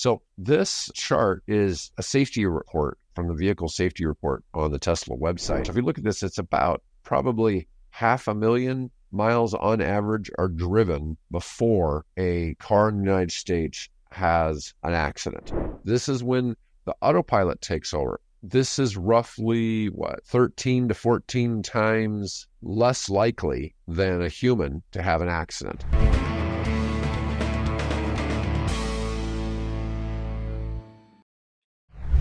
So this chart is a safety report from the vehicle safety report on the Tesla website. If you look at this, it's about probably half a million miles on average are driven before a car in the United States has an accident. This is when the autopilot takes over. This is roughly what 13 to 14 times less likely than a human to have an accident.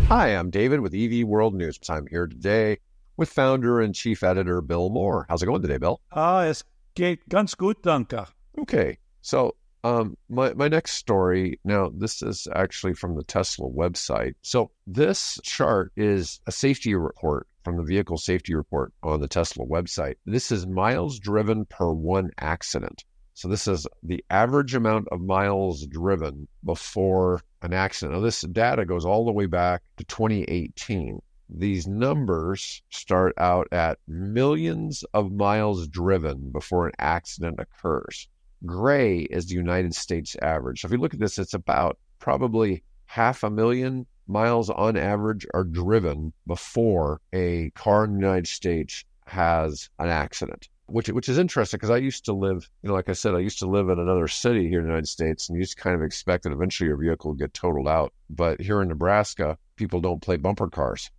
Hi, I'm David with EV World News. I'm here today with founder and chief editor Bill Moore. How's it going today, Bill? Ah, es geht ganz gut, danke. Okay, so um, my my next story. Now, this is actually from the Tesla website. So this chart is a safety report from the vehicle safety report on the Tesla website. This is miles driven per one accident. So this is the average amount of miles driven before an accident. Now this data goes all the way back to 2018. These numbers start out at millions of miles driven before an accident occurs. Gray is the United States average. So if you look at this, it's about probably half a million miles on average are driven before a car in the United States has an accident which which is interesting because I used to live, you know, like I said, I used to live in another city here in the United States, and you just kind of expect that eventually your vehicle would get totaled out. But here in Nebraska, people don't play bumper cars.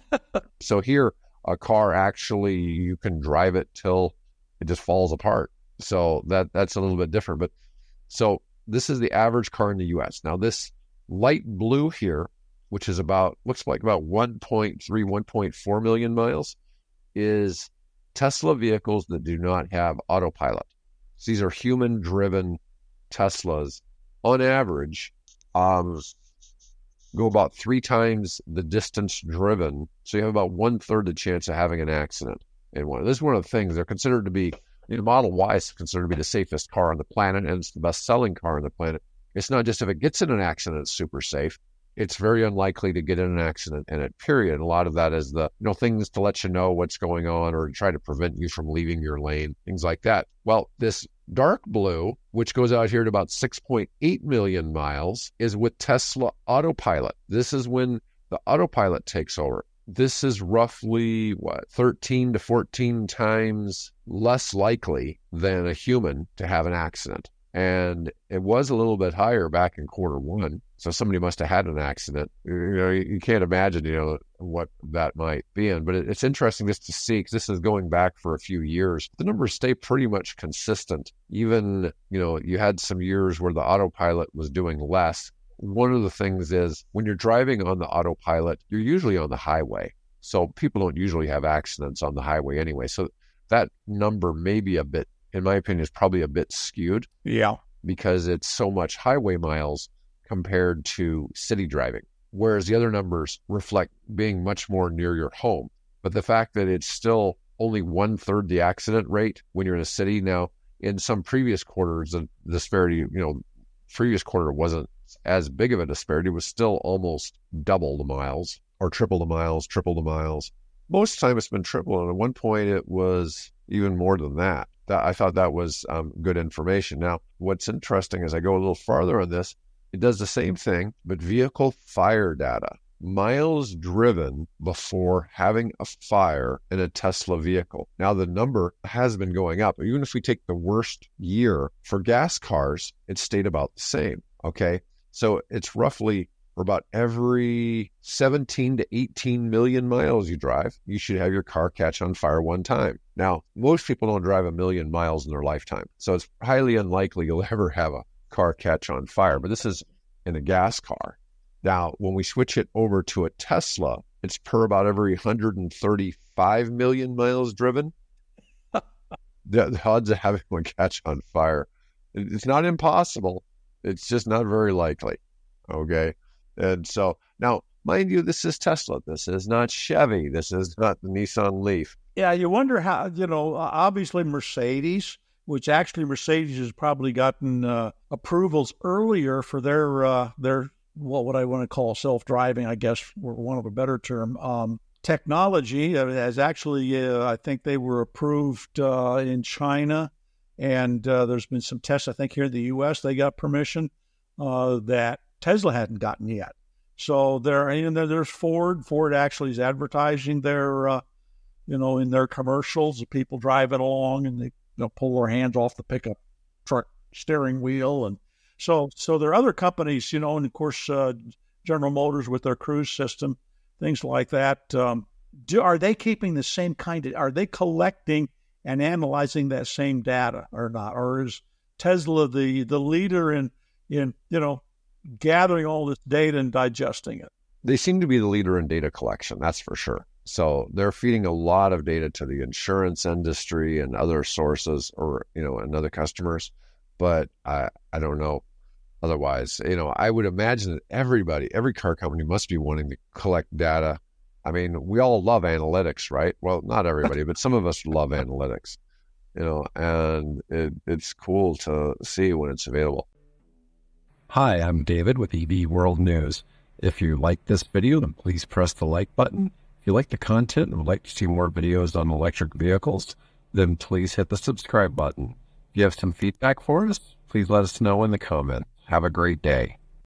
so here, a car actually you can drive it till it just falls apart. So that that's a little bit different. But so this is the average car in the U.S. Now this light blue here, which is about looks like about 1.3, 1.4 million miles, is Tesla vehicles that do not have autopilot. So these are human driven Teslas. On average, um, go about three times the distance driven. So you have about one third the chance of having an accident in one. This is one of the things they're considered to be. You know, Model Y is considered to be the safest car on the planet, and it's the best selling car on the planet. It's not just if it gets in an accident, it's super safe it's very unlikely to get in an accident in it, period. A lot of that is the, you know, things to let you know what's going on or try to prevent you from leaving your lane, things like that. Well, this dark blue, which goes out here to about 6.8 million miles, is with Tesla Autopilot. This is when the autopilot takes over. This is roughly what 13 to 14 times less likely than a human to have an accident and it was a little bit higher back in quarter one. So somebody must have had an accident. You know, you can't imagine, you know, what that might be in. But it's interesting just to see because this is going back for a few years. The numbers stay pretty much consistent. Even, you know, you had some years where the autopilot was doing less. One of the things is when you're driving on the autopilot, you're usually on the highway. So people don't usually have accidents on the highway anyway. So that number may be a bit in my opinion, is probably a bit skewed. Yeah. Because it's so much highway miles compared to city driving. Whereas the other numbers reflect being much more near your home. But the fact that it's still only one third the accident rate when you're in a city. Now, in some previous quarters, the disparity, you know, previous quarter wasn't as big of a disparity, it was still almost double the miles or triple the miles, triple the miles. Most of the time it's been triple. And at one point it was even more than that that I thought that was um, good information. Now, what's interesting as I go a little farther on this, it does the same thing, but vehicle fire data. Miles driven before having a fire in a Tesla vehicle. Now, the number has been going up. Even if we take the worst year for gas cars, it stayed about the same. Okay. So it's roughly for about every 17 to 18 million miles you drive, you should have your car catch on fire one time. Now, most people don't drive a million miles in their lifetime, so it's highly unlikely you'll ever have a car catch on fire. But this is in a gas car. Now, when we switch it over to a Tesla, it's per about every 135 million miles driven. the, the odds of having one catch on fire, it's not impossible. It's just not very likely. Okay. And so now, mind you, this is Tesla. This is not Chevy. This is not the Nissan Leaf. Yeah, you wonder how, you know, obviously Mercedes, which actually Mercedes has probably gotten uh, approvals earlier for their, uh, their, what would I want to call self driving, I guess, for one of a better term. Um, technology uh, has actually, uh, I think they were approved uh, in China, and uh, there's been some tests, I think, here in the U.S. They got permission that Tesla hadn't gotten yet. So there, and then there's Ford. Ford actually is advertising their, uh, you know, in their commercials. The people driving along and they you know, pull their hands off the pickup truck steering wheel, and so so there are other companies, you know, and of course uh, General Motors with their cruise system, things like that. Um, do, are they keeping the same kind of? Are they collecting and analyzing that same data or not? Or is Tesla the the leader in in you know gathering all this data and digesting it. They seem to be the leader in data collection, that's for sure. So they're feeding a lot of data to the insurance industry and other sources or, you know, and other customers. But I, I don't know otherwise. You know, I would imagine that everybody, every car company must be wanting to collect data. I mean, we all love analytics, right? Well, not everybody, but some of us love analytics, you know, and it, it's cool to see when it's available. Hi, I'm David with EV World News. If you like this video, then please press the like button. If you like the content and would like to see more videos on electric vehicles, then please hit the subscribe button. If you have some feedback for us, please let us know in the comments. Have a great day.